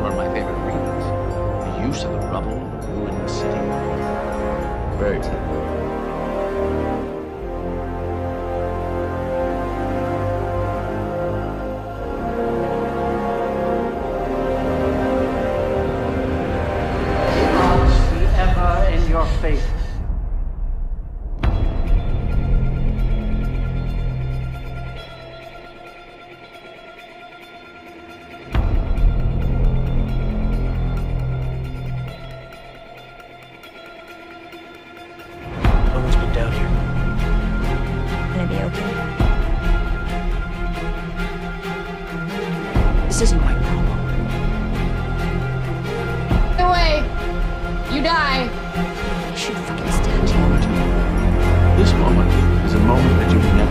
one of my favorite reasons. The use of the rubble to ruin the city. Very good. Faith. gonna be okay. This isn't my problem. No way! You die! I should fucking stand you. This moment is a moment that you never.